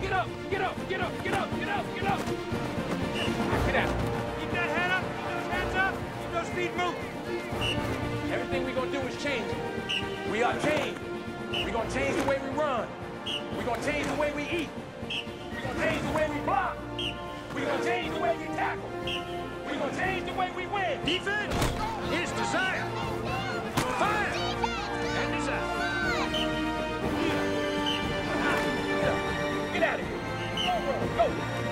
get up, get up, get up, get up, get up, get up. Get out. Keep that head up, keep those hands up, keep those feet moving. Everything we're gonna do is change. We are changed. We're gonna change the way we run. We're gonna change the way we eat. We're gonna change the way we block. We're gonna change the way we tackle. We're gonna change the way we win. go!